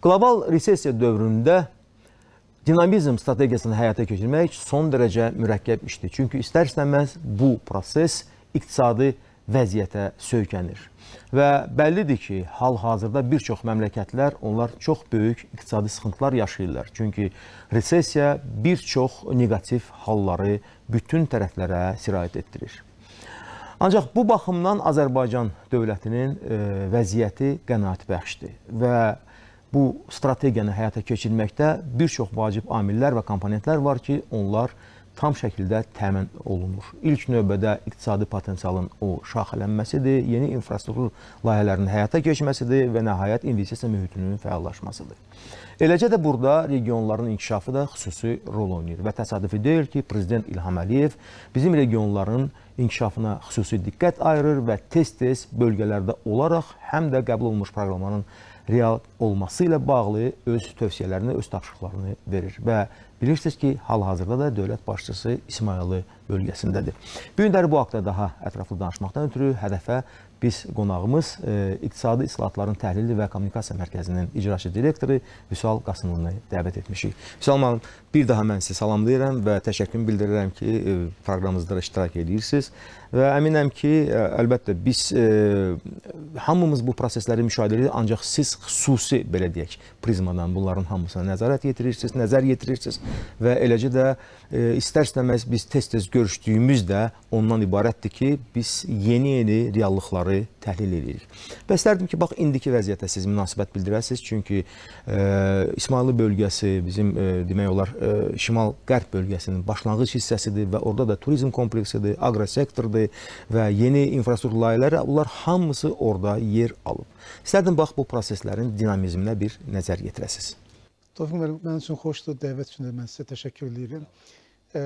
Qlobal resessiya dövründə dinamizm strategiyasını həyata keçirmək son dərəcə mürəkkəb işdir. Çünki istər-istəməz bu proses iqtisadi vəziyyətə söykənir. Və bəllidir ki, hal-hazırda bir çox məmləkətlər onlar çox böyük iqtisadi sıxıntılar yaşayırlar. Çünki resessiya bir çox neqativ halları bütün tərəflərə sirayət etdirir. Ancaq bu baxımdan Azərbaycan dövlətinin e, vəziyyəti qənaətbəxşdir və bu strategiyanı həyata keçirməkdə bir çox vacib amillər və komponentlər var ki, onlar tam şəkildə təmin olunur. İlk növbədə iqtisadi potensialın o şaxələnməsidir, yeni infrastruktur layihələrinin həyata keçməsidir və nəhayət investisiya mühitinin fəallaşmasıdır. Eləcə də burada regionların inkişafı da xüsusi rol oynayır və təsadüfi deyil ki, prezident İlham Əliyev bizim regionların inkişafına xüsusi diqqət ayırır və tez-tez bölgələrdə olaraq həm də qəbul olunmuş proqramların real olması ilə bağlı öz tövsiyələrini, öz tapşırıqlarını verir və Bilirsiniz ki, hal-hazırda da dövlət başçısı İsmayılı bölgəsindədir. Bu günləri bu haqda daha ətraflı danışmaqdan ötürü hədəfə biz qonağımız e, İqtisadi İslahatların Təhlili və Kommunikasiya Mərkəzinin icraçı direktoru Vüsal Qasımlını dəvət etmişik. Vüsal müəllim, bir daha mən sizi salamlayıram və təşəkkür bildirirəm ki, e, proqramımızda iştirak edirsiniz. Və əminəm ki, e, əlbəttə biz e, hamımız bu prosesləri müşahidə edirik, ancaq siz xüsusi belə deyək, prizmadan bunların hamısına nəzarət yetirirsiniz, nəzər yetirirsiniz və eləcə də e, istər-istəməz biz tez-tez görüşdüyümüzdə ondan ibarətdir ki, biz yeni-yeni reallıqları təhlil edirik. Və istərdim ki, bax indiki vəziyyətə siz münasibət bildirəsiniz, çünki e, İsmayılı bölgəsi bizim e, demək olar e, şimal-qərb bölgəsinin başlanğıc hissəsidir və orada da turizm kompleksidir, aqrosektordur və yeni infrastruktur layihələri, bunlar hamısı orada yer alıb. İstərdim bax bu proseslərin dinamizminə bir nəzər yetirəsiniz. Tofiq müəllim, mənim üçün xoşdur. Dəvət üçün də mən sizə təşəkkür edirəm. E,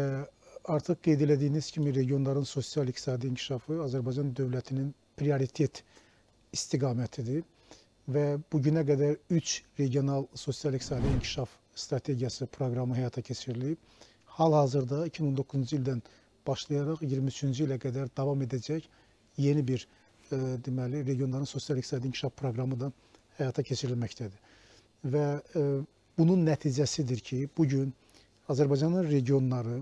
artıq qeyd elədiyiniz kimi regionların sosial-iqtisadi inkişafı Azərbaycan dövlətinin prioritet istiqamətidir və bu günə qədər 3 regional sosial-iqtisadi inkişaf strategiyası proqramı həyata keçirilib. Hal-hazırda 2019-cu ildən başlayaraq 23-cü ilə qədər davam edəcək yeni bir e, deməli regionların sosial-iqtisadi inkişaf proqramı da həyata keçirilməkdədir. Və e, Bunun nəticəsidir ki, bu gün Azərbaycanın regionları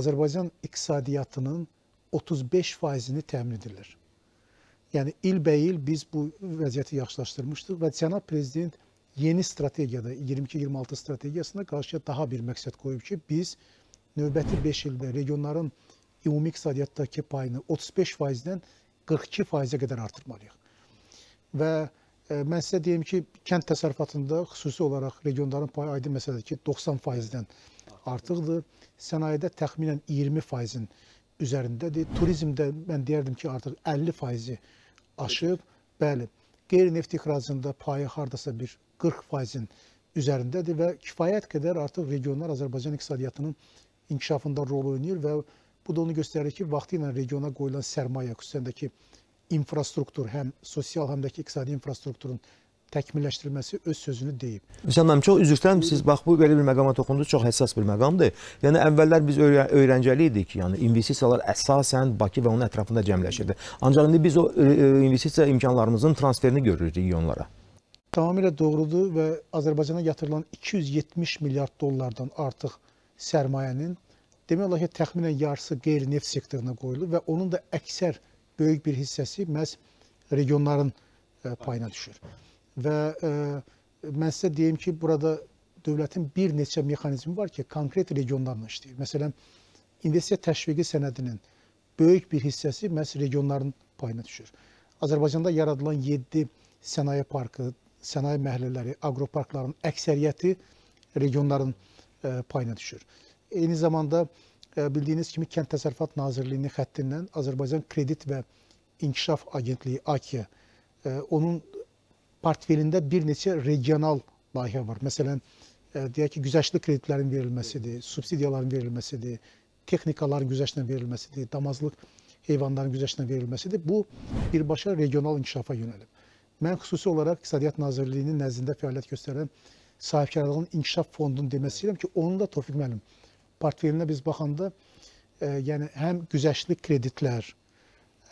Azərbaycan iqtisadiyyatının 35 faizini təmin edirlər. Yəni ilbəil biz bu vəziyyəti yaxşılaşdırmışdıq və cənab prezident yeni strategiyada 22-26 strategiyasında qarşıya daha bir məqsəd qoyub ki, biz növbəti 5 ildə regionların ümumi iqtisadiyyatdakı payını 35 faizdən 42 faizə qədər artırmalıyıq. Və Mən sizə deyim ki, kənd təsərrüfatında xüsusi olaraq regionların payı aydın məsələdir ki, 90 faizdən artıqdır. Sənayedə təxminən 20 faizin üzərindədir. Turizmdə mən deyərdim ki, artıq 50 faizi aşıb. Bəli, qeyri-neft ixracında payı hardasa bir 40 faizin üzərindədir və kifayət qədər artıq regionlar Azərbaycan iqtisadiyyatının inkişafında rol oynayır və bu da onu göstərir ki, vaxtı ilə regiona qoyulan sərmayə, xüsusən də ki, infrastruktur, həm sosial, həm də ki, iqtisadi infrastrukturun təkmilləşdirilməsi öz sözünü deyib. Hüseyn müəllim, çox üzr istəyirəm, siz bax bu belə bir məqama toxundunuz, çox həssas bir məqamdır. Yəni əvvəllər biz öyrəncəli idik yəni investisiyalar əsasən Bakı və onun ətrafında cəmləşirdi. Ancaq indi biz o e, e, investisiya imkanlarımızın transferini görürük regionlara. Tamamilə doğrudur və Azərbaycana yatırılan 270 milyard dollardan artıq sərmayənin demək olar ki, təxminən yarısı qeyri-neft sektoruna qoyulur və onun da əksər böyük bir hissəsi məhz regionların e, payına düşür. Və e, mən sizə deyim ki, burada dövlətin bir neçə mexanizmi var ki, konkret regionlarla işləyir. Məsələn, investisiya təşviqi sənədinin böyük bir hissəsi məhz regionların payına düşür. Azərbaycanda yaradılan 7 sənaye parkı, sənaye məhəllələri, aqroparkların əksəriyyəti regionların e, payına düşür. Eyni zamanda bildiyiniz kimi Kənd Təsərrüfat Nazirliyinin xəttindən Azərbaycan Kredit və İnkişaf Agentliyi AKİ onun portfelində bir neçə regional layihə var. Məsələn, deyək ki, güzəştli kreditlərin verilməsidir, subsidiyaların verilməsidir, texnikaların güzəştinə verilməsidir, damazlıq heyvanların güzəştinə verilməsidir. Bu birbaşa regional inkişafa yönəlib. Mən xüsusi olaraq İqtisadiyyat Nazirliyinin nəzdində fəaliyyət göstərən sahibkarlığın inkişaf fondunu demək istəyirəm ki, onun da Tofiq müəllim portfelinə biz baxanda e, yəni həm güzəştli kreditlər,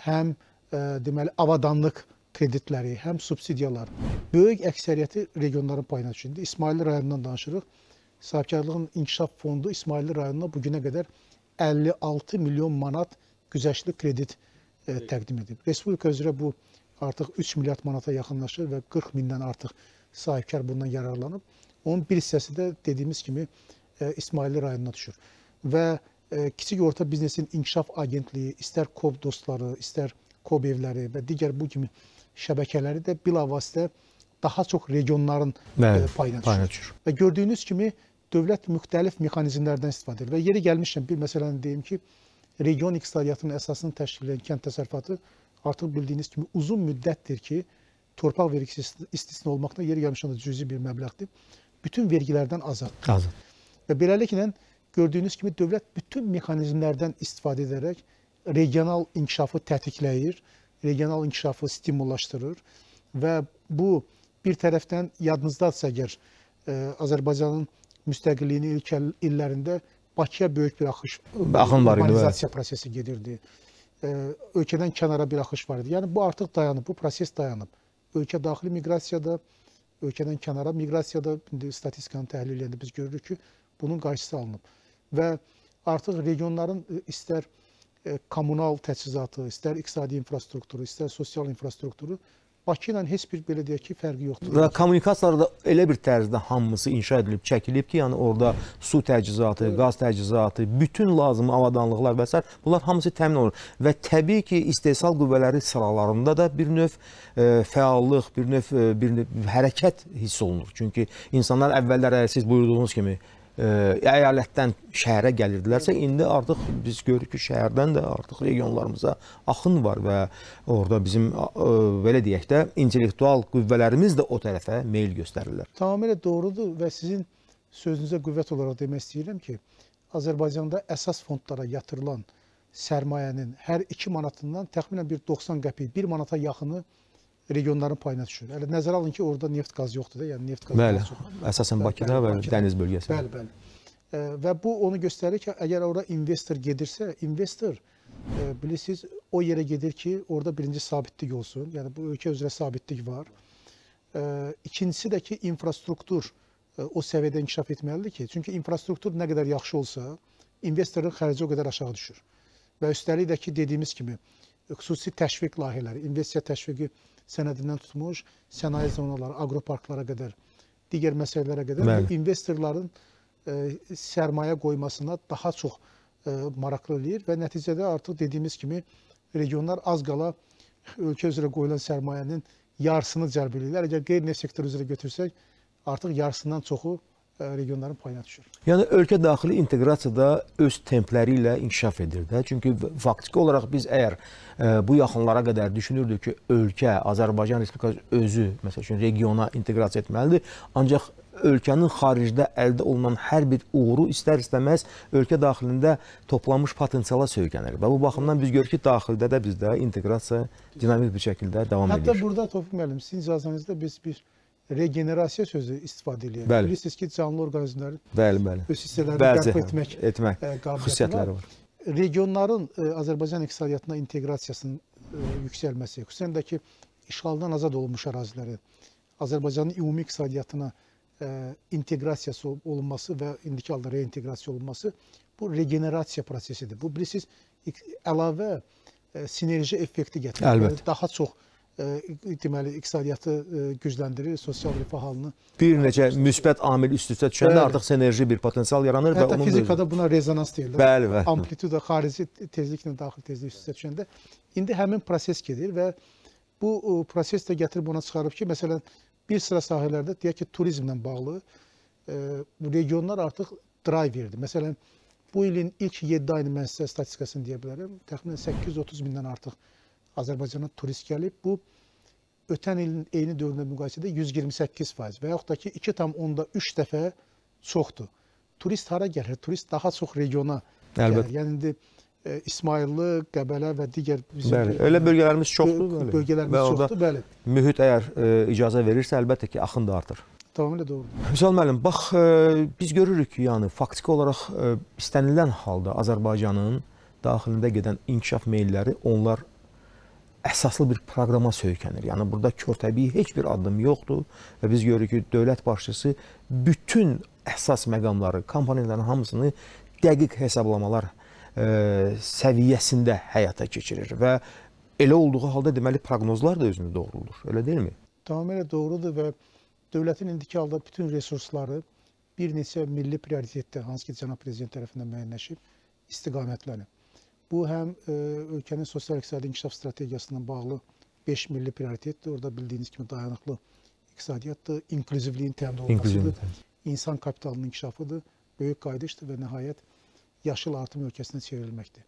həm e, deməli avadanlıq kreditləri, həm subsidiyalar böyük əksəriyyəti regionların payına düşürdü. İsmailli rayonundan danışırıq. Sahibkarlığın İnkişaf Fondu İsmailli rayonuna bu günə qədər 56 milyon manat güzəştli kredit e, təqdim edib. Respublika üzrə bu artıq 3 milyard manata yaxınlaşır və 40 mindən artıq sahibkar bundan yararlanıb. Onun bir hissəsi də dediyimiz kimi e, İsmailli rayonuna düşür. Və e, kiçik orta biznesin inkişaf agentliyi, istər KOB dostları, istər KOB evləri və digər bu kimi şəbəkələri də bilavasitə daha çox regionların Bəli, e, payına düşür. payına düşür. Və gördüyünüz kimi dövlət müxtəlif mexanizmlərdən istifadə edir. Və yeri gəlmişkən bir məsələni deyim ki, region iqtisadiyyatının əsasını təşkil edən kənd təsərrüfatı artıq bildiyiniz kimi uzun müddətdir ki, torpaq vergisi istisna olmaqla yeri gəlmişkən də cüzi bir məbləğdir. Bütün vergilərdən azad. Azad. Və beləliklə gördüyünüz kimi dövlət bütün mexanizmlərdən istifadə edərək regional inkişafı tətikləyir, regional inkişafı stimullaşdırır və bu bir tərəfdən yadınızdadsa əgər e, Azərbaycanın müstəqilliyinin ilk il- illərində Bakıya böyük bir axış, Axın var idi, urbanizasiya prosesi gedirdi. E, ölkədən kənara bir axış var idi. Yəni bu artıq dayanıb, bu proses dayanıb. Ölkə daxili miqrasiyada, ölkədən kənara miqrasiyada indi statistikanı təhlil edəndə biz görürük ki, bunun qarşısı alınıb. Və artıq regionların e, istər e, kommunal təchizatı, istər iqtisadi infrastrukturu, istər sosial infrastrukturu Bakı ilə heç bir belə deyək ki, fərqi yoxdur. Və kommunikasiyalar da elə bir tərzdə hamısı inşa edilib, çəkilib ki, yəni orada su təchizatı, qaz təchizatı, bütün lazımi avadanlıqlar və s. bunlar hamısı təmin olunur. Və təbii ki, istehsal qüvvələri sıralarında da bir növ e, fəallıq, bir növ e, bir növ hərəkət hiss olunur. Çünki insanlar əvvəllər siz buyurduğunuz kimi e, əyalətdən şəhərə gəlirdilərsə, indi artıq biz görürük ki, şəhərdən də artıq regionlarımıza axın var və orada bizim e, belə deyək də intellektual qüvvələrimiz də o tərəfə meyl göstərirlər. Tamamilə doğrudur və sizin sözünüzə qüvvət olaraq demək istəyirəm ki, Azərbaycanda əsas fondlara yatırılan sərmayənin hər 2 manatından təxminən bir 90 qəpik, 1 manata yaxını regionların payına düşür. Hələ nəzərə alın ki, orada neft qaz yoxdur da, yəni neft qaz Bəli, daha çox. əsasən Bakıda və dəniz bölgəsində. Bəli, bəli. E, Və bu onu göstərir ki, əgər ora investor gedirsə, investor e, bilirsiniz o yerə gedir ki, orada birinci sabitlik olsun. Yəni bu ölkə üzrə sabitlik var. E, İkincisi də ki, infrastruktur e, o səviyyədə inkişaf etməlidir ki, çünki infrastruktur nə qədər yaxşı olsa, investorun xərci o qədər aşağı düşür. Və üstəlik də ki, dediyimiz kimi xüsusi təşviq layihələri, investisiya təşviqi sənədindən tutmuş sənaye zonaları, aqroparklara qədər, digər məsələlərə qədər Bəli. investorların e, sərmayə qoymasına daha çox e, maraqlı eləyir və nəticədə artıq dediyimiz kimi regionlar az qala ölkə üzrə qoyulan sərmayənin yarısını cəlb edirlər. Əgər qeyri-neft sektoru üzrə götürsək, artıq yarısından çoxu regionların payına düşür. Yəni ölkə daxili inteqrasiyada öz templəri ilə inkişaf edir də. Çünki faktiki olaraq biz əgər ə, bu yaxınlara qədər düşünürdük ki, ölkə Azərbaycan Respublikası özü məsəl üçün regiona inteqrasiya etməlidir, ancaq ölkənin xaricdə əldə olunan hər bir uğuru istər-istəməz ölkə daxilində toplanmış potensiala söykənir. Və bu baxımdan biz görürük ki, daxildə də bizdə inteqrasiya dinamik bir şəkildə davam Hətta edir. burada Tofiq müəllim, sizin icazənizlə biz bir regenerasiya sözü istifadə edirik. Bəli. Bilirsiniz ki, canlı orqanizmlərin Bəli, bəli. öz hissələrini bərpa etmək etmək e, xüsusiyyətləri var. regionların e, Azərbaycan iqtisadiyyatına inteqrasiyasının e, yüksəlməsi, xüsusən də ki, işğaldan azad olunmuş ərazilərin Azərbaycanın ümumi iqtisadiyyatına e, inteqrasiyası ol- olunması və indiki halda reinteqrasiya olunması bu regenerasiya prosesidir. Bu bilirsiniz əlavə e, sinerji effekti gətirir. Yəni daha çox e, deməli iqtisadiyyatı e, gücləndirir, sosial rifah halını. Bir neçə müsbət amil üst-üstə düşəndə Bəli. artıq sinerji bir potensial yaranır və Hətta onun da özü- fizikada buna rezonans deyirlər. Bəli, bəli. amplituda xarici tezliklə daxili tezlik üst-üstə düşəndə indi həmin proses gedir və bu e, proses də gətirib ona çıxarıb ki, məsələn, bir sıra sahələrdə deyək ki, turizmlə bağlı e, bu regionlar artıq driverdir. Məsələn, bu ilin ilk 7 ayının mən sizə statistikasını deyə bilərəm. Təxminən 830 mindən artıq Azərbaycana turist gəlib. Bu ötən ilin eyni dövrünə müqayisədə 128% və yaxud da ki 2,3 dəfə çoxdur. Turist hara gəlir? Turist daha çox regiona Əlbəttə. gəlir. Yəni indi e, İsmayıllı, Qəbələ və digər bizim Bəli, elə bölgələrimiz çoxdur. bəli. bölgələrimiz Və çoxdur, bəli. mühit əgər e, icazə verirsə, əlbəttə ki, axın da artır. Tamamilə doğrudur. Vüsal müəllim, bax e, biz görürük ki, yəni faktiki olaraq e, istənilən halda Azərbaycanın daxilində gedən inkişaf meylləri onlar əsaslı bir proqrama söykənir. Yəni burada körtəbii heç bir addım yoxdur və biz görürük ki, dövlət başçısı bütün əsas məqamları, komponentlərin hamısını dəqiq hesablamalar e, səviyyəsində həyata keçirir və elə olduğu halda deməli proqnozlar da özünü doğruldur. Elə deyilmi? Tamamilə doğrudur və dövlətin indiki halda bütün resursları bir neçə milli prioritetdə, hansı ki, cənab prezident tərəfindən müəyyənləşib, istiqamətlənib. Bu həm ə, ölkənin sosial-iqtisadi inkişaf strategiyasından bağlı 5 milli prioritetdir. Orada bildiyiniz kimi dayanıqlı iqtisadiyyatdır, inklüzivliyin təmin olunmasıdır, insan kapitalının inkişafıdır, böyük qayıdışdır və nəhayət yaşıl artım ölkəsinə çevrilməkdir.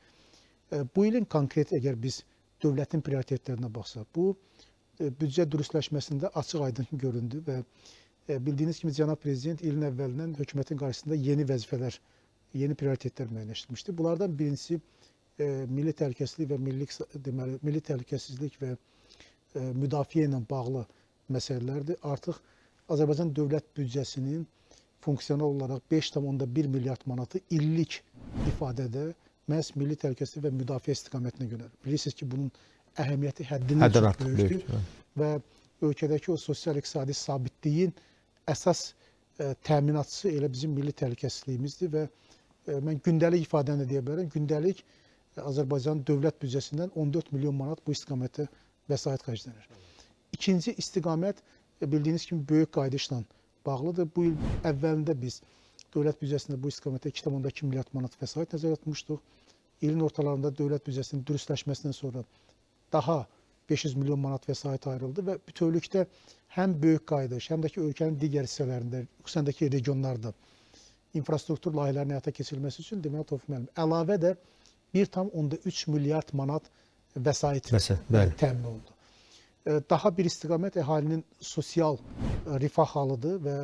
Ə, bu ilin konkret əgər biz dövlətin prioritetlərinə baxsaq, bu ə, büdcə dürüstləşməsində açıq-aydın göründü və bildiyiniz kimi cənab prezident ilin əvvəlindən hökumətin qarşısında yeni vəzifələr, yeni prioritetlər müəyyənləşdirmişdi. Bunlardan birincisi e, milli təhlükəsizlik və milli deməli milli təhlükəsizlik və e, müdafiə ilə bağlı məsələlərdir. Artıq Azərbaycan dövlət büdcəsinin funksional olaraq 5,1 milyard manatı illik ifadədə məhz milli təhlükəsizlik və müdafiə istiqamətinə yönəlir. Bilirsiniz ki, bunun əhəmiyyəti həddindən Həddən çox böyükdür böyükdür. və ölkədəki o sosial-iqtisadi sabitliyin əsas ə, təminatçısı elə bizim milli təhlükəsizliyimizdir və ə, mən gündəlik ifadəni deyə bilərəm. Gündəlik ə, Azərbaycan dövlət büdcəsindən 14 milyon manat bu istiqamətə vəsait xərclənir. İkinci istiqamət ə, bildiyiniz kimi böyük qayıdışla bağlıdır. Bu il əvvəlində biz dövlət büdcəsində bu istiqamətə 2,2 milyard manat vəsait nəzərdə tutmuşduq. İlin ortalarında dövlət büdcəsinin dürüstləşməsindən sonra daha 500 milyon manat vəsait ayrıldı və bütövlükdə həm böyük qayıdış, həm də ki ölkənin digər hissələrində, xüsusən də ki regionlarda infrastruktur layihələrinin həyata keçirilməsi üçün deməli Tofiq müəllim əlavə də 1,3 milyard manat vəsait Vəsait, bəli. təmin olundu. E, Daha bir istiqamət əhalinin sosial e, rifah halıdır və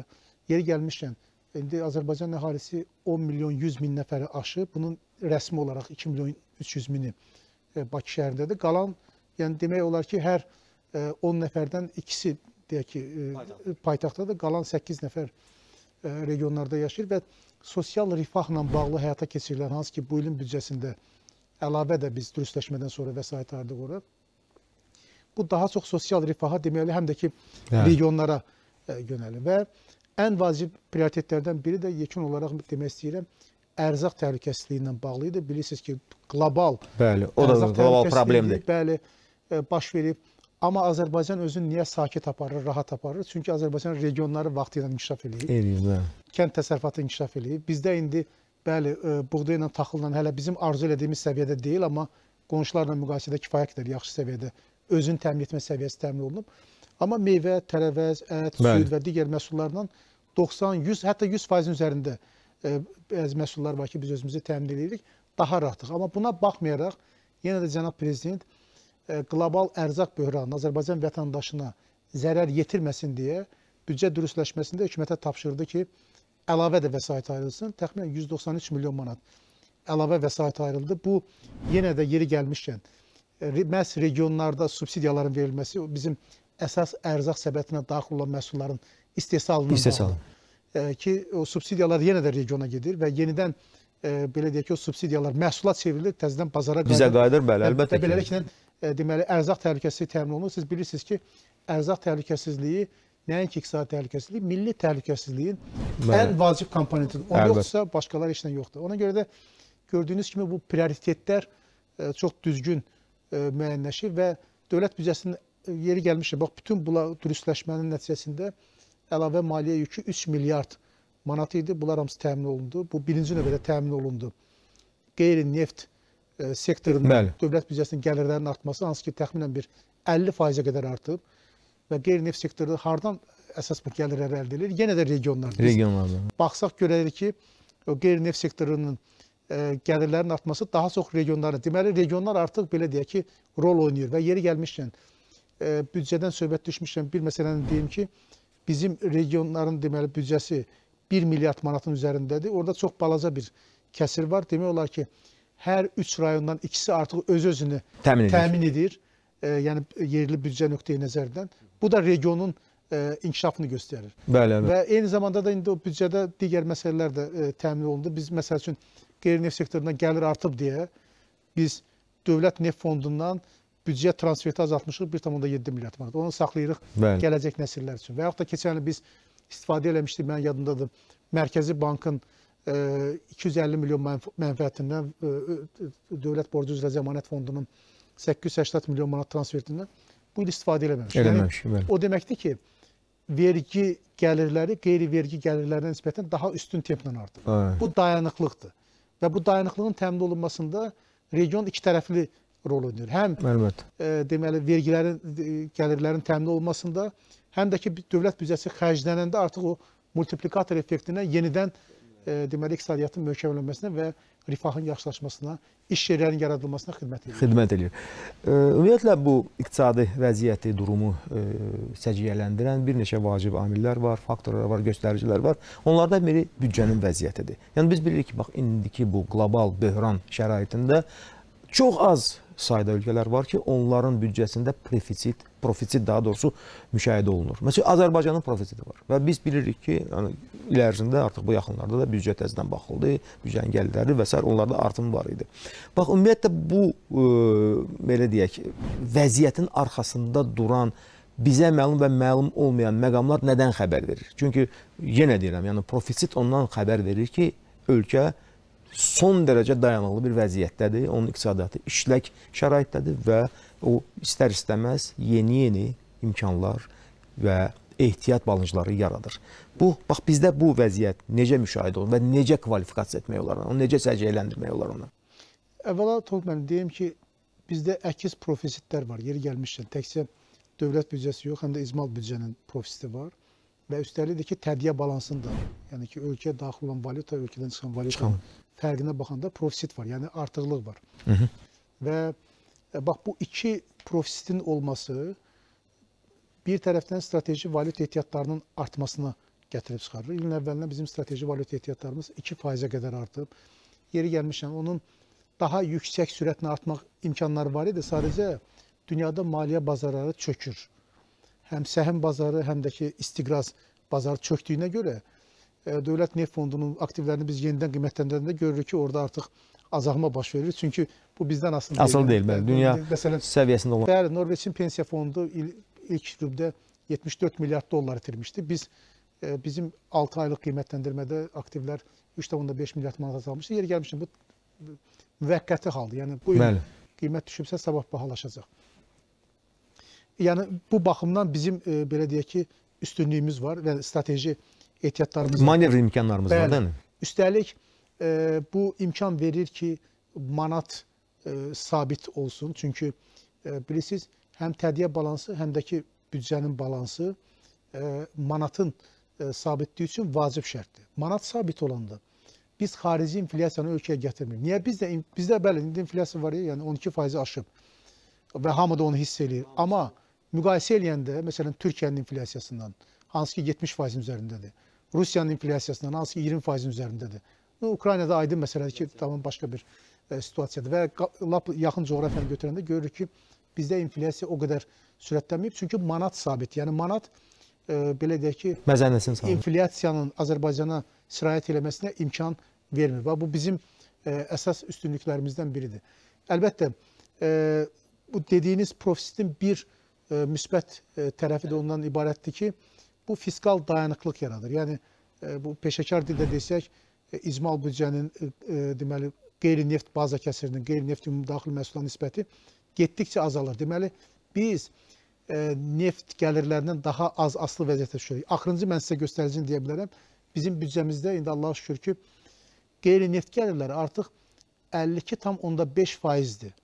yeri gəlmişkən indi Azərbaycan əhalisi 10 milyon 100 min nəfəri aşıb. Bunun rəsmi olaraq 2 milyon 300 mini e, Bakı şəhərindədir. Qalan yəni demək olar ki, hər e, 10 nəfərdən ikisi deyək ki, paytaxtdadır. Qalan 8 nəfər regionlarda yaşayır və sosial rifahla bağlı həyata keçirilən hansı ki, bu ilin büdcəsində əlavə də biz dürüstləşmədən sonra vəsait ayırdıq ora. Bu daha çox sosial rifaha deməli həm də ki, Bəli. regionlara e, yönəlir və ən vacib prioritetlərdən biri də yekun olaraq demək istəyirəm, ərzaq təhlükəsizliyi ilə bağlı idi. Bilirsiniz ki, qlobal Bəli, o da ərzaq qlobal təhlükəsizliyi, problemdir. Bəli, e, baş verib. Amma Azərbaycan özünü niyə sakit aparır, rahat aparır? Çünki Azərbaycan regionları vaxtı ilə inkişaf eləyib Eləyir, bəli. kənd təsərrüfatı inkişaf eləyib. Bizdə indi bəli, ə, buğda ilə taxılla hələ bizim arzu elədiyimiz səviyyədə deyil, amma qonşularla müqayisədə kifayət qədər yaxşı səviyyədə özünü təmin etmə səviyyəsi təmin olunub. Amma meyvə, tərəvəz, ət, Bəli. süd və digər məhsullardan 90, 100, hətta 100%-in üzərində ə, bəzi məhsullar var ki, biz özümüzü təmin edirik, daha rahatıq. Amma buna baxmayaraq yenə də cənab prezident ə, qlobal ərzaq böhranı Azərbaycan vətəndaşına zərər yetirməsin deyə büdcə dürüstləşməsində hökumətə tapşırdı ki, əlavə də vəsait ayrılsın. Təxminən 193 milyon manat əlavə vəsait ayrıldı. Bu yenə də yeri gəlmişkən məhz regionlarda subsidiyaların verilməsi bizim əsas ərzaq səbətinə daxil olan məhsulların istehsalından İstehsal. bağlı. E, ki o subsidiyalar yenə də regiona gedir və yenidən e, belə deyək ki, o subsidiyalar məhsula çevrilir, təzədən bazara Bizə qayıdır. qayıdır, bəli, əlbəttə beləliklə e, deməli ərzaq təhlükəsizliyi təmin olunur. Siz bilirsiniz ki, ərzaq təhlükəsizliyi nəinki iqtisadi təhlükəsizlik, milli təhlükəsizliyin Bəli. ən vacib komponentidir. O Əlbəttə. yoxsa başqaları heç nə yoxdur. Ona görə də gördüyünüz kimi bu prioritetlər e, çox düzgün e, müəyyənləşir və dövlət büdcəsinin e, yeri gəlmişdir. Bax bütün bu dürüstləşmənin nəticəsində əlavə maliyyə yükü 3 milyard manat idi. Bunlar hamısı təmin olundu. Bu birinci növbədə təmin olundu. Qeyri-neft sektorunda Bəli. dövlət büdcəsinin gəlirlərinin artması hansı ki təxminən bir 50%-ə qədər artıb və qeyri-neft sektoru hardan əsas bu gəlirləri əldə edir? Yenə də regionlardır. Biz Regionlarda. baxsaq görərik ki, o qeyri-neft sektorunun e, gəlirlərinin artması daha çox regionlarda. Deməli, regionlar artıq belə deyək ki, rol oynayır və yeri gəlmişkən e, büdcədən söhbət düşmüşkən bir məsələni deyim ki, bizim regionların deməli büdcəsi 1 milyard manatın üzərindədir. Orada çox balaca bir kəsir var. Demək olar ki, hər 3 rayondan ikisi artıq öz-özünü Təmin edir. təmin edir. E, yəni yerli büdcə nöqteyi nəzərdən. Bu da regionun e, inkişafını göstərir. Bəli, bəli. Və eyni zamanda da indi o büdcədə digər məsələlər də e, təmin olundu. Biz məsəl üçün qeyri-neft sektorundan gəlir artıb deyə biz dövlət neft fondundan büdcə transferti azaltmışıq 1,7 milyard manat. Onu saxlayırıq Bəli. gələcək nəsillər üçün. Və yaxud da keçən il biz istifadə eləmişdik, mənim yadımdadır. Mərkəzi bankın e, 250 milyon mənf- mənfəətindən e, dövlət borcu üzrə zəmanət fondunun 880 milyon manat transferindən bu il istifadə eləməmişik. Eləməmiş. Bəli. o deməkdir ki, vergi gəlirləri qeyri-vergi gəlirlərinə nisbətən daha üstün templə artır. Bu dayanıqlıqdır. Və bu dayanıqlığın təmin olunmasında region iki tərəfli rol oynayır. Həm Əlbəttə. e, deməli vergilərin e, gəlirlərin təmin olunmasında, həm də ki dövlət büdcəsi xərclənəndə artıq o multiplikator effektinə yenidən deməli iqtisadiyyatın möhkəmlənməsinə və rifahın yaxşılaşmasına, iş yerlərinin yaradılmasına xidmət edir. xidmət. Ə, Ümumiyyətlə bu iqtisadi vəziyyəti, durumu səciyyələndirən bir neçə vacib amillər var, faktorlar var, göstəricilər var. Onlardan biri büdcənin vəziyyətidir. Yəni biz bilirik ki, bax indiki bu qlobal böhran şəraitində çox az sayda ölkələr var ki, onların büdcəsində prefisit, profitsit daha doğrusu müşahidə olunur. Məsələn, Azərbaycanın profitsiti var və biz bilirik ki, yəni il ərzində artıq bu yaxınlarda da büdcə təzədən baxıldı, büdcənin gəlirləri və s. onlarda artım var idi. Bax ümumiyyətlə bu ə, belə deyək, vəziyyətin arxasında duran bizə məlum və məlum olmayan məqamlar nədən xəbər verir? Çünki yenə deyirəm, yəni profitsit ondan xəbər verir ki, ölkə son dərəcə dayanıqlı bir vəziyyətdədir. Onun iqtisadiyyatı işlək şəraitdədir və o istər-istəməz yeni-yeni imkanlar və ehtiyat balıncları yaradır. Bu bax bizdə bu vəziyyət necə müşahidə olunur və necə kvalifikasiya etmək olar onu, necə səciyyələndirmək olar onu? Əvvəla Toğ müəllim deyim ki, bizdə əkiz profisitlər var. Yeri gəlmişkən təkcə dövlət büdcəsi yox, həm də icmal büdcənin profisiti var. Və üstəlik də ki, tədqiyə balansında, yəni ki, ölkəyə daxil olan valyuta, ölkədən çıxan valyuta Çıxan. fərqinə baxanda profisit var, yəni artıqlıq var. Hı -hı. Və bax bu iki profisitin olması bir tərəfdən strateji valyuta ehtiyatlarının artmasına gətirib çıxarır. İlin əvvəlindən bizim strateji valyuta ehtiyatlarımız 2%-ə qədər artıb. Yeri gəlmişəm, onun daha yüksək sürətlə artmaq imkanları var idi. Sadəcə dünyada maliyyə bazarları çökür. Həm səhəm bazarı, həm də ki istiqraz bazarı çökdüyünə görə e, Dövlət Neft Fondunun aktivlərini biz yenidən qiymətləndirəndə görürük ki, orada artıq azalma baş verir. Çünki bu bizdən asılı Asıl deyil, bəli. Dünya Məsələn, səviyyəsində olan Bəli, Norveçin pensiya fondu il, ilk rübdə 74 milyard dollar itirmişdi. Biz e, bizim 6 aylıq qiymətləndirmədə aktivlər 3.5 milyard manat azalmışdı. Yer gəlmişdi bu müvəqqəti haldır. Yəni bu il qiymət düşübsə sabah bahalaşacaq. Yəni bu baxımdan bizim e, belə deyək ki, üstünlüyümüz var və strateji ehtiyatlarımız var. manevr imkanlarımız var, Bəli. deyil mi? Üstəlik bu imkan verir ki, manat e, sabit olsun. Çünki e, bilirsiniz, həm tədqiyə balansı, həm də ki büdcənin balansı e, manatın sabitliyi üçün vacib şərtdir. Manat sabit olanda biz xarici inflyasiyanı ölkəyə gətirmirik. Niyə bizdə bizdə bəli indi inflyasiya var, ya, yəni 12% aşıb və hamı da onu hiss eləyir. Amma müqayisə eləyəndə məsələn Türkiyənin inflyasiyasından hansı ki 70%-in üzərindədir. Rusiyanın inflyasiyasından hansı ki 20%-in üzərindədir. Ukraynada aydın məsələdir ki, tamam başqa bir e, situasiyadır və lap yaxın coğrafiyanı götürəndə görürük ki, bizdə inflyasiya o qədər sürətlənməyib, çünki manat sabit. Yəni manat e, belə deyək ki, Məzənnəsini salın. inflyasiyanın Azərbaycana sirayət eləməsinə imkan vermir. Və bu bizim e, əsas üstünlüklərimizdən biridir. Əlbəttə, e, bu dediyiniz profisitin bir e, müsbət e, tərəfi də ondan ibarətdir ki, bu fiskal dayanıqlıq yaradır. Yəni e, bu peşəkar dildə desək, e, icmal büdcənin e, e, deməli qeyri-neft baza kəsirinin, qeyri-neft ümumdaxili məhsuluna nisbəti getdikcə azalır. Deməli, biz e, neft gəlirlərindən daha az asılı vəziyyətə düşürük. Axırıncı mən sizə göstəricini deyə bilərəm. Bizim büdcəmizdə indi Allah'a şükür ki, qeyri-neft gəlirləri artıq 52,5 faizdir.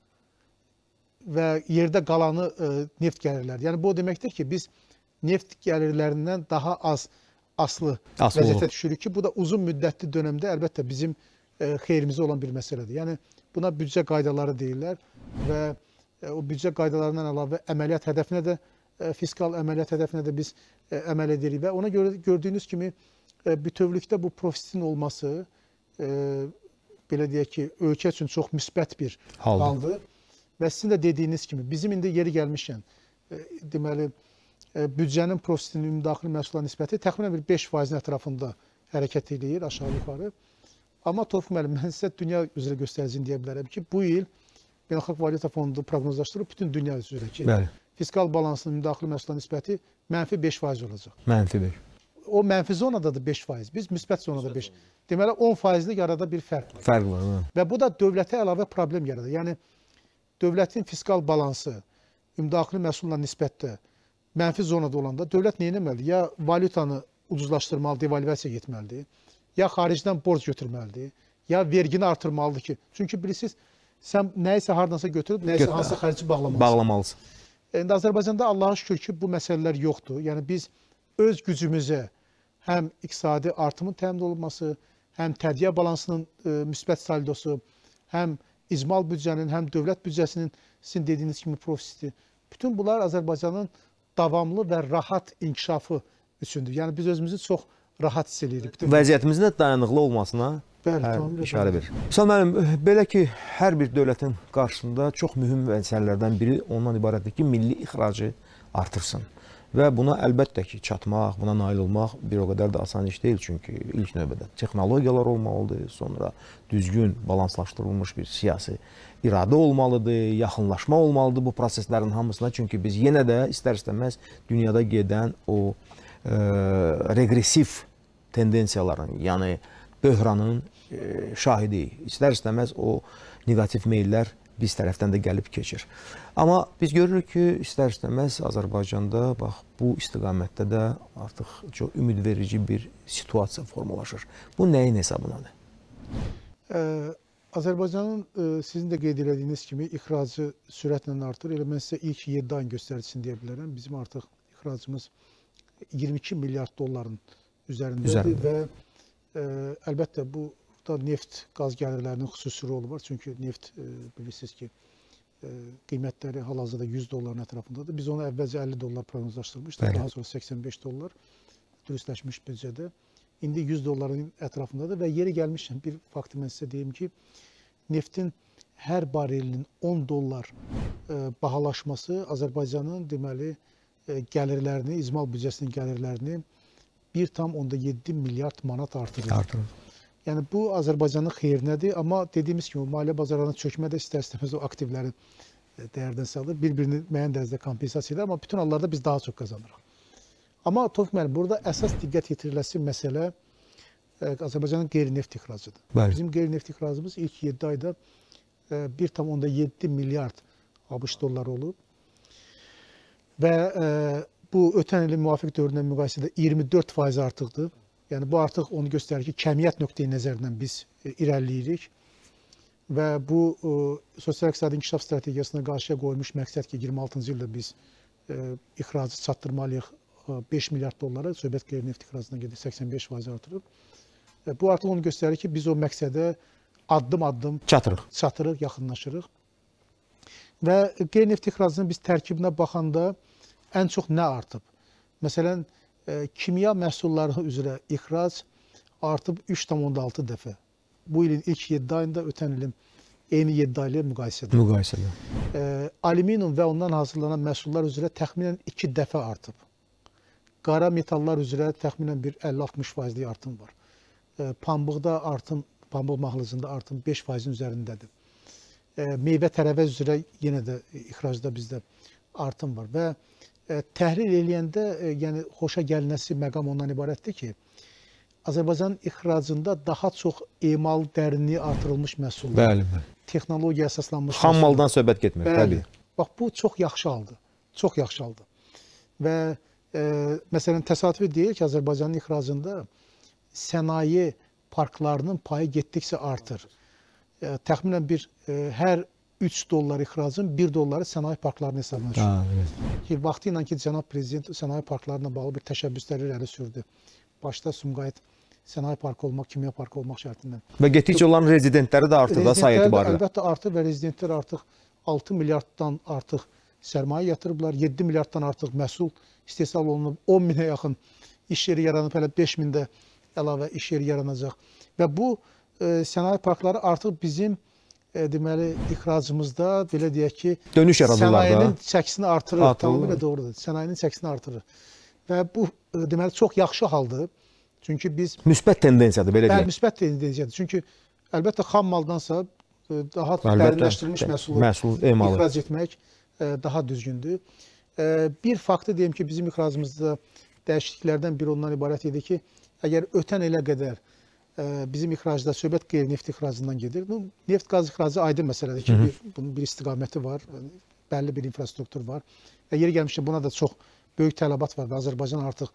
Və yerdə qalanı e, neft gəlirləri. Yəni bu o deməkdir ki, biz neft gəlirlərindən daha az aslı Asılı vəziyyətə düşürük ki, bu da uzun müddətli dönəmdə əlbəttə bizim e, xeyrimizə olan bir məsələdir. Yəni buna büdcə qaydaları deyirlər və e, o büdcə qaydalarından əlavə əməliyyat hədəfinə də e, fiskal əməliyyat hədəfinə də biz e, əməl edirik və ona görə gördüyünüz kimi e, bütövlükdə bu profitin olması e, belə deyək ki, ölkə üçün çox müsbət bir Haldır. haldır. Və sizin də dediyiniz kimi bizim indi yeri gəlmişkən e, deməli e, büdcənin profitinin ümumdaxili məhsula nisbəti təxminən bir 5%-in ətrafında hərəkət eləyir aşağı yuxarı. Amma Tofiq müəllim, mən sizə dünya üzrə göstəricini deyə bilərəm ki, bu il Beynəlxalq Valyuta Fondu proqnozlaşdırıb bütün dünya üzrə ki, Bəli. fiskal balansın müdaxilə məhsullarına nisbəti mənfi 5% olacaq. Mənfi 5. O mənfi zonadadır 5%. Biz müsbət zonada 5. Deməli 10%lik arada bir fərq var. Fərq var. Hə. Və bu da dövlətə əlavə problem yaradır. Yəni dövlətin fiskal balansı ümumdaxili məhsulla nisbətdə mənfi zonada olanda dövlət nə etməlidir? Ya valyutanı ucuzlaşdırmalı, devalvasiya etməlidir, ya xaricdən borc götürməlidir, ya vergini artırmalıdır ki, çünki bilirsiniz, sən nəyisə hardansa götürüb, nəyisə Götür- hansısa xərici bağlamalısan. Bağlamalısın. İndi Azərbaycanda Allaha şükür ki, bu məsələlər yoxdur. Yəni biz öz gücümüzə həm iqtisadi artımın təmin olunması, həm tədqiqat balansının e, müsbət saldosu, həm icmal büdcənin, həm dövlət büdcəsinin sizin dediyiniz kimi profiti, bütün bunlar Azərbaycanın davamlı və rahat inkişafı üçündür. Yəni biz özümüzü çox rahat hiss. Bütün Vəziyyətimizin də dayanıqlı olmasına Bəli, işarə verir. Misal müəllim, belə ki, hər bir dövlətin qarşısında çox mühüm məsələlərdən biri ondan ibarətdir ki, milli ixracı artırsın. Və buna əlbəttə ki, çatmaq, buna nail olmaq bir o qədər də asan iş deyil, çünki ilk növbədə texnologiyalar olmalıdır, sonra düzgün balanslaşdırılmış bir siyasi iradə olmalıdır, yaxınlaşma olmalıdır bu proseslərin hamısına, çünki biz yenə də istər-istəməz dünyada gedən o e, reqressiv tendensiyaların, yəni böhranın e, şahidiyik. İstər-istəməz o neqativ meyllər biz tərəfdən də gəlib keçir. Amma biz görürük ki, istər-istəməz Azərbaycanda bax bu istiqamətdə də artıq çox ümidverici bir situasiya formalaşır. Bu nəyin hesabınadır? Ə, Azərbaycanın ə, sizin də qeyd etdiyiniz kimi ixracı sürətlə artır. Elə mən sizə ilk 7 ayın göstəricisini deyə bilərəm. Bizim artıq ixracımız 22 milyard dolların üzərindədir Üzərində. və ə, əlbəttə bu da neft, qaz gəlirlərinin xüsusi rolu var. Çünki neft ə, bilirsiniz ki, ə, qiymətləri hal-hazırda 100 dolların ətrafındadır. Biz onu əvvəlcə 50 dollar proqnozlaşdırmışdıq, daha sonra 85 dollar dürüstləşmiş büdcədə. İndi 100 dolların ətrafındadır və yeri gəlmişkən bir faktı mən sizə deyim ki, neftin hər barelinin 10 dollar ə, bahalaşması Azərbaycanın deməli gəlirlərini, icmal büdcəsinin gəlirlərini 1,7 milyard manat artırır. Artırır. Yəni bu Azərbaycanın xeyrinədir, amma dediyimiz kimi maliyyə bazarlarına çökmə də istər-istəməz o aktivlərin e, dəyərdən salır, bir-birini müəyyən dərəcədə kompensasiya edir, amma bütün hallarda biz daha çox qazanırıq. Amma Tofiq müəllim, burada əsas diqqət yetiriləsi məsələ e, Azərbaycanın qeyri-neft ixracıdır. Bəli. Bizim qeyri-neft ixracımız ilk 7 ayda e, 1,7 milyard ABŞ dolları olub və e, bu ötən ilin müvafiq dövrünə müqayisədə 24% artıqdır. Yəni bu artıq onu göstərir ki, kəmiyyət nöqteyi nəzərindən biz e, irəliləyirik və bu e, sosial-iqtisadi inkişaf strategiyasına qarşıya qoyulmuş məqsəd ki, 26-cı ildə biz e, ixracı çatdırmalıyıq e, 5 milyard dollara, söhbət qeyri-neft ixracına gedir 85% artırıb. Bu artıq onu göstərir ki, biz o məqsədə addım-addım Çatırıq. çatırıq, yaxınlaşırıq. Və qeyri-neft ixracının biz tərkibinə baxanda ən çox nə artıb? Məsələn, kimya məhsulları üzrə ixrac artıb 3,6 dəfə. Bu ilin ilk 7 ayında ötən ilin eyni 7 ayı ilə müqayisədə. Müqayisədə. E, alüminium və ondan hazırlanan məhsullar üzrə təxminən 2 dəfə artıb. Qara metallar üzrə təxminən bir 50-60 faizlik artım var. E, pambıqda artım, pambıq mahlucunda artım 5 faizin üzərindədir. E, meyvə tərəvəz üzrə yenə də ixracda bizdə artım var və e, təhlil eləyəndə e, yəni xoşa gəlinəsi məqam ondan ibarətdir ki, Azərbaycanın ixracında daha çox emal dərinliyi artırılmış məhsullar, Bəli, bəli. texnologiya əsaslanmış Xam maldan söhbət getmir, Bəli. Bax bu çox yaxşı haldır. Çox yaxşı haldır. Və e, məsələn təsadüfi deyil ki, Azərbaycanın ixracında sənaye parklarının payı getdikcə artır. E, təxminən bir e, hər 3 dollar ixracın 1 dolları sənaye parklarının hesabına düşür. Ki vaxtı ilə ki cənab prezident sənaye parklarına bağlı bir təşəbbüslər irəli sürdü. Başda Sumqayıt sənaye parkı olmaq, kimya parkı olmaq şərtindən. Və getdikcə onların rezidentləri də artır da say etibarilə. Əlbəttə artır və rezidentlər artıq 6 milyarddan artıq sərmayə yatırıblar, 7 milyarddan artıq məhsul istehsal olunub, 10 minə yaxın iş yeri yaranıb, hələ 5 min də əlavə iş yeri yaranacaq. Və bu e, sənaye parkları artıq bizim e, deməli ixracımızda belə deyək ki, Dönüş yaradırlar da. sənayenin çəkisini artırır. Artırırlar. Tamamilə doğrudur. Sənayenin çəkisini artırır. Və bu e, deməli çox yaxşı haldır. Çünki biz Müsbət tendensiyadır belə Bəli, deyək. müsbət tendensiyadır. Çünki əlbəttə xam maldansa e, daha dərinləşdirilmiş də- məhsulu məhsul emalı. ixrac etmək e, daha düzgündür. E, Bir faktı deyim ki, bizim ixracımızda dəyişikliklərdən biri ondan ibarət idi ki, əgər ötən ilə qədər e, bizim ixracda söhbət qeyri-neft ixracından gedir. Bu neft qaz ixracı aydın məsələdir ki, bir, bunun bir istiqaməti var, yəni bəlli bir infrastruktur var. Və yeri gəlmişkən buna da çox böyük tələbat var və Azərbaycan artıq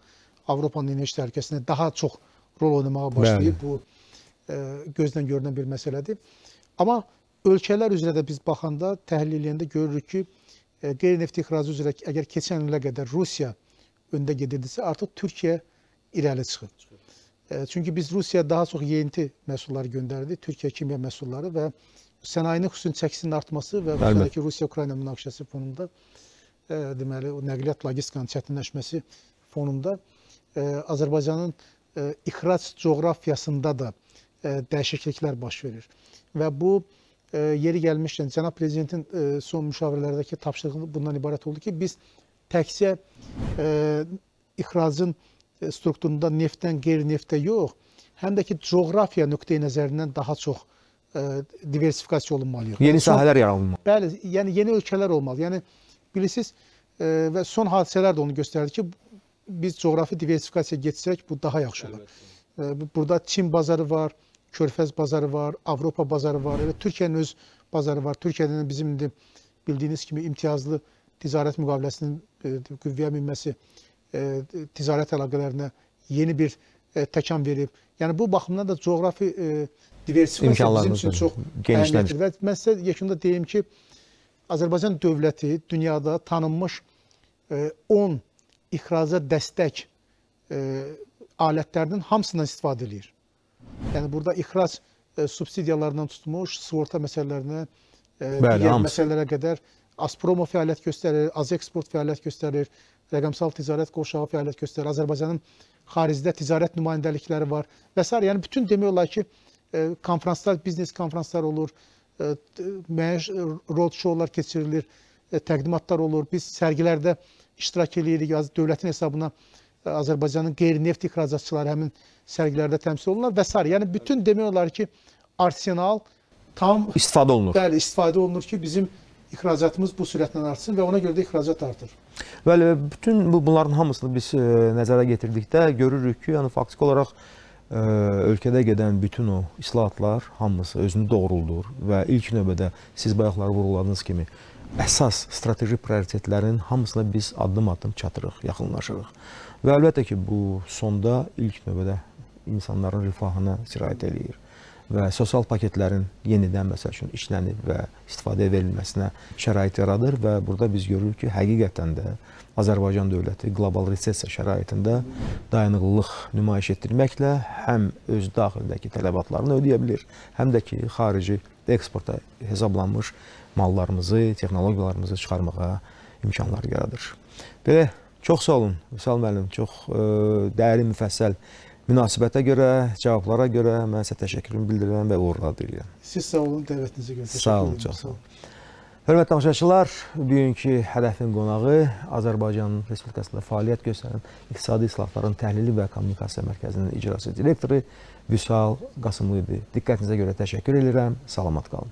Avropanın enerji təhlükəsində daha çox rol oynamağa başlayıb. Bu e, gözdən görünən bir məsələdir. Amma ölkələr üzrə də biz baxanda, təhlil edəndə görürük ki, e, qeyri-neft ixracı üzrə əgər keçən ilə qədər Rusiya öndə gedirdisə, artıq Türkiyə irəli çıxır. E, Çünki biz Rusiyaya daha çox yeyinti məhsulları göndərdik, Türkiyə kimya məhsulları və sənayenin xüsusi çəkisinin artması və. Rusiyadakı Rusiya-Ukrayna münaqişəsi fonunda e, deməli o nəqliyyat logistikanın çətinləşməsi fonunda e, Azərbaycanın e, ixrac coğrafiyasında da e, dəyişikliklər baş verir. Və bu e, yeri gəlmişkən cənab prezidentin e, son müşavirələrdəki tapşırığı bundan ibarət oldu ki, biz təkcə e, ixracın e, strukturunda neftdən qeyri-neftə yox, həm də ki coğrafiya nöqteyi nəzərindən daha çox e, diversifikasiya olunmalıyıq. Yeni Yəni sahələr yaradılmalı. Bəli, yəni yeni ölkələr olmalı. Yəni bilirsiniz e, və son hadisələr də onu göstərdi ki, biz coğrafi diversifikasiya getsək bu daha yaxşı olar. E, bu- Burada Çin bazarı var, Körfəz bazarı var, Avropa bazarı var, elə Türkiyənin öz bazarı var. Türkiyədən bizim indi bildiyiniz kimi imtiyazlı ticarət müqaviləsinin e, qüvvəyə minməsi e, ticarət əlaqələrinə yeni bir e, təkan verib. Yəni bu baxımdan da coğrafi e, diversifikasiya bizim üçün çox genişlənir. Və mən sizə yekunda deyim ki, Azərbaycan dövləti dünyada tanınmış e, 10 ixraca dəstək e, alətlərinin hamısından istifadə eləyir. Yəni burada ixrac e, subsidiyalarından tutmuş, sığorta məsələlərinə, e, digər məsələlərə qədər Azpromo fəaliyyət göstərir, Azeksport fəaliyyət göstərir, rəqəmsal ticarət qovşağı fəaliyyət göstərir. Azərbaycanın xaricdə ticarət nümayəndəlikləri var və s. yəni bütün demək olar ki, e, konfranslar, biznes konfranslar olur, e, t- müəyyən roadshow-lar keçirilir, e, təqdimatlar olur. Biz sərgilərdə iştirak eləyirik. Dövlətin hesabına e, Azərbaycanın qeyri-neft ixracatçıları həmin sərgilərdə təmsil olunurlar və s. Yəni bütün demək olar ki, arsenal tam İstifadə olunur. bəli istifadə olunur ki, bizim ixracatımız bu sürətlə artsın və ona görə də ixracat artır. Bəli, bütün bu bunların hamısını biz e, nəzərə yetirdikdə görürük ki, yəni faktiki olaraq e, ölkədə gedən bütün o islahatlar hamısı özünü doğruldur və ilk növbədə siz bayaqlar vurğuladığınız kimi əsas strateji prioritetlərin hamısına biz addım-addım çatırıq, yaxınlaşırıq. Və əlbəttə ki, bu sonda ilk növbədə insanların rifahına sirayət eləyir və sosial paketlərin yenidən məsəl üçün işlənib və istifadəyə verilməsinə şərait yaradır və burada biz görürük ki, həqiqətən də Azərbaycan dövləti qlobal resessiya şəraitində dayanıqlılıq nümayiş etdirməklə həm öz daxilindəki tələbatlarını ödəyə bilir, həm də ki, xarici eksporta hesablanmış mallarımızı, texnologiyalarımızı çıxarmağa imkanlar yaradır. Belə çox sağ olun Vüsal müəllim, çox ə, dərin müfəssəl münasibətə görə, cavablara görə mən sizə təşəkkürümü bildirirəm və uğurlar diləyirəm. Siz sağ olun, dəvətinizə görə. Sağ olun, çox sağ olun. Hörmətli tamaşaçılar, bugünkü hədəfin qonağı Azərbaycan Respublikasında fəaliyyət göstərən İqtisadi İslahatların Təhlili və Kommunikasiya Mərkəzinin icraçı direktoru Vüsal Qasımlı idi. Diqqətinizə görə təşəkkür edirəm. Salamat qalın.